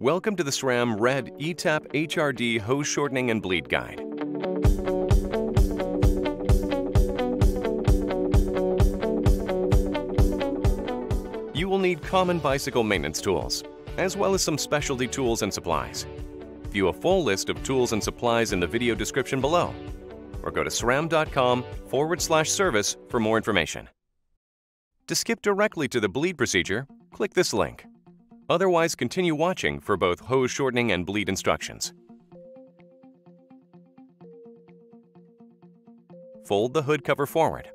Welcome to the SRAM Red ETAP HRD Hose Shortening and Bleed Guide. You will need common bicycle maintenance tools, as well as some specialty tools and supplies. View a full list of tools and supplies in the video description below, or go to sram.com forward slash service for more information. To skip directly to the bleed procedure, click this link. Otherwise, continue watching for both hose shortening and bleed instructions. Fold the hood cover forward.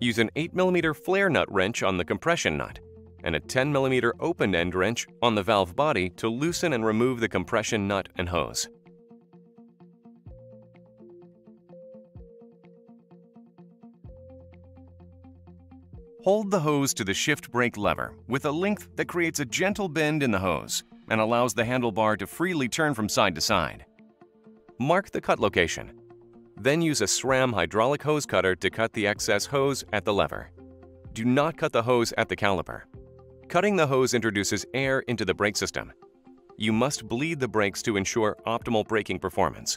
Use an 8mm flare nut wrench on the compression nut and a 10mm open end wrench on the valve body to loosen and remove the compression nut and hose. Hold the hose to the shift brake lever with a length that creates a gentle bend in the hose and allows the handlebar to freely turn from side to side. Mark the cut location. Then use a SRAM hydraulic hose cutter to cut the excess hose at the lever. Do not cut the hose at the caliper. Cutting the hose introduces air into the brake system. You must bleed the brakes to ensure optimal braking performance.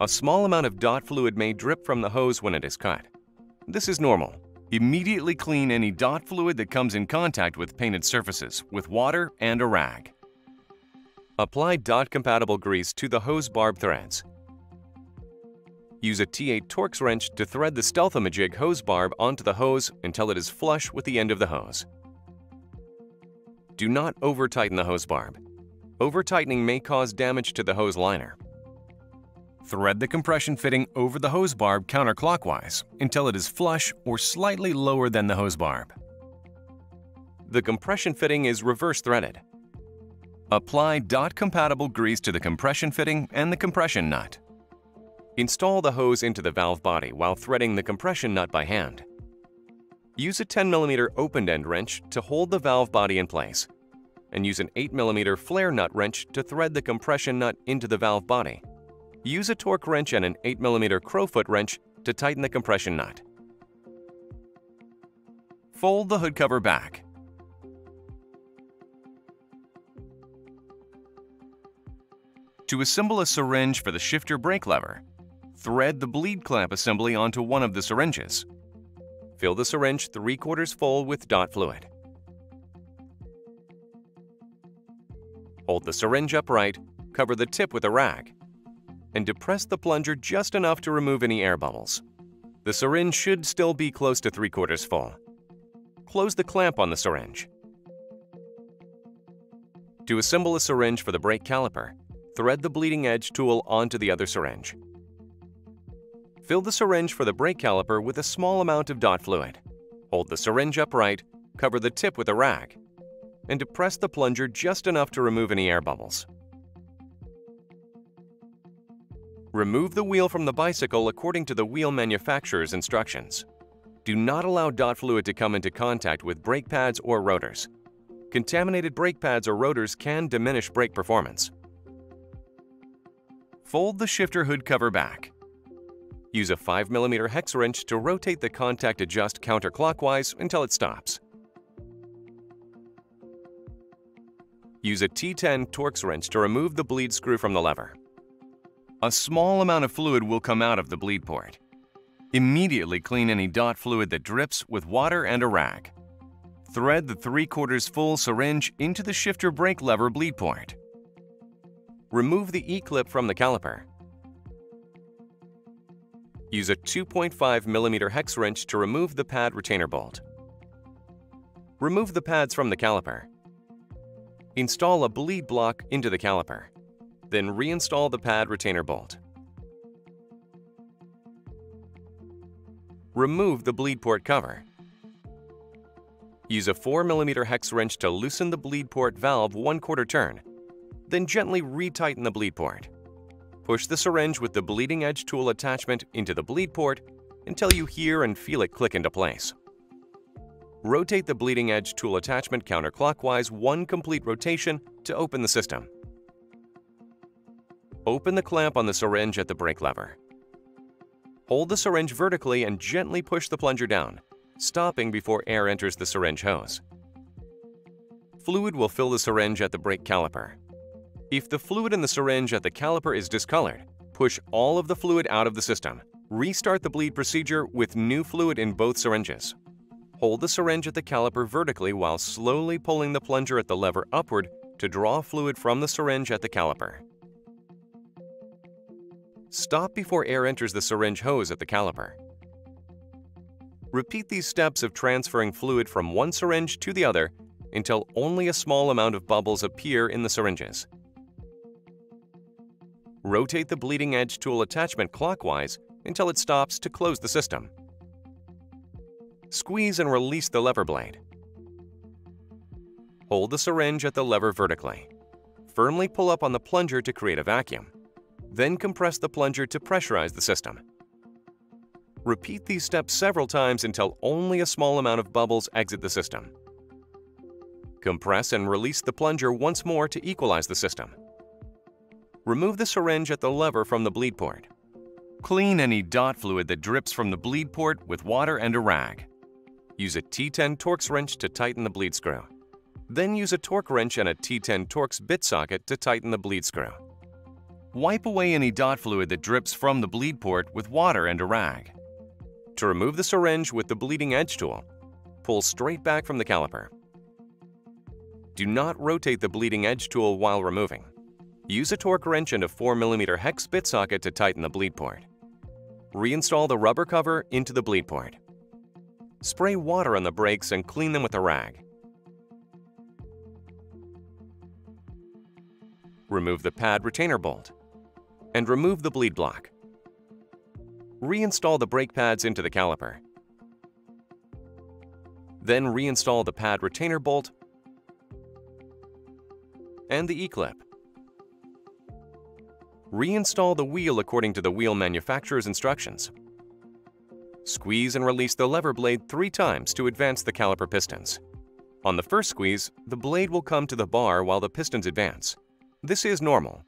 A small amount of dot fluid may drip from the hose when it is cut. This is normal Immediately clean any dot fluid that comes in contact with painted surfaces with water and a rag. Apply dot-compatible grease to the hose barb threads. Use a T8 Torx wrench to thread the Stealth-O-Majig hose barb onto the hose until it is flush with the end of the hose. Do not over-tighten the hose barb. Over-tightening may cause damage to the hose liner. Thread the compression fitting over the hose barb counterclockwise until it is flush or slightly lower than the hose barb. The compression fitting is reverse threaded. Apply dot-compatible grease to the compression fitting and the compression nut. Install the hose into the valve body while threading the compression nut by hand. Use a 10mm open-end wrench to hold the valve body in place, and use an 8mm flare nut wrench to thread the compression nut into the valve body. Use a torque wrench and an 8mm crowfoot wrench to tighten the compression nut. Fold the hood cover back. To assemble a syringe for the shifter brake lever, thread the bleed clamp assembly onto one of the syringes. Fill the syringe 3 quarters full with dot fluid. Hold the syringe upright, cover the tip with a rag, and depress the plunger just enough to remove any air bubbles. The syringe should still be close to 3 quarters full. Close the clamp on the syringe. To assemble a syringe for the brake caliper, thread the bleeding edge tool onto the other syringe. Fill the syringe for the brake caliper with a small amount of dot fluid. Hold the syringe upright, cover the tip with a rag, and depress the plunger just enough to remove any air bubbles. Remove the wheel from the bicycle according to the wheel manufacturer's instructions. Do not allow dot fluid to come into contact with brake pads or rotors. Contaminated brake pads or rotors can diminish brake performance. Fold the shifter hood cover back. Use a 5mm hex wrench to rotate the contact adjust counterclockwise until it stops. Use a T10 Torx wrench to remove the bleed screw from the lever. A small amount of fluid will come out of the bleed port. Immediately clean any dot fluid that drips with water and a rag. Thread the 3 quarters full syringe into the shifter brake lever bleed port. Remove the E-clip from the caliper. Use a 2.5 mm hex wrench to remove the pad retainer bolt. Remove the pads from the caliper. Install a bleed block into the caliper. Then reinstall the pad retainer bolt. Remove the bleed port cover. Use a 4mm hex wrench to loosen the bleed port valve 1 quarter turn, then gently retighten the bleed port. Push the syringe with the bleeding edge tool attachment into the bleed port until you hear and feel it click into place. Rotate the bleeding edge tool attachment counterclockwise one complete rotation to open the system. Open the clamp on the syringe at the brake lever. Hold the syringe vertically and gently push the plunger down, stopping before air enters the syringe hose. fluid will fill the syringe at the brake caliper. If the fluid in the syringe at the caliper is discolored, push all of the fluid out of the system. Restart the bleed procedure with new fluid in both syringes. Hold the syringe at the caliper vertically while slowly pulling the plunger at the lever upward to draw fluid from the syringe at the caliper. Stop before air enters the syringe hose at the caliper. Repeat these steps of transferring fluid from one syringe to the other until only a small amount of bubbles appear in the syringes. Rotate the bleeding edge tool attachment clockwise until it stops to close the system. Squeeze and release the lever blade. Hold the syringe at the lever vertically. Firmly pull up on the plunger to create a vacuum. Then compress the plunger to pressurize the system. Repeat these steps several times until only a small amount of bubbles exit the system. Compress and release the plunger once more to equalize the system. Remove the syringe at the lever from the bleed port. Clean any dot fluid that drips from the bleed port with water and a rag. Use a T10 Torx wrench to tighten the bleed screw. Then use a torque wrench and a T10 Torx bit socket to tighten the bleed screw. Wipe away any dot fluid that drips from the bleed port with water and a rag. To remove the syringe with the bleeding edge tool, pull straight back from the caliper. Do not rotate the bleeding edge tool while removing. Use a torque wrench and a 4mm hex bit socket to tighten the bleed port. Reinstall the rubber cover into the bleed port. Spray water on the brakes and clean them with a rag. Remove the pad retainer bolt and remove the bleed block. Reinstall the brake pads into the caliper. Then reinstall the pad retainer bolt and the E-clip. Reinstall the wheel according to the wheel manufacturer's instructions. Squeeze and release the lever blade three times to advance the caliper pistons. On the first squeeze, the blade will come to the bar while the pistons advance. This is normal.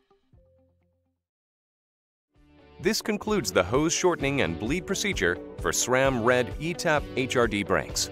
This concludes the hose shortening and bleed procedure for SRAM Red ETAP HRD brakes.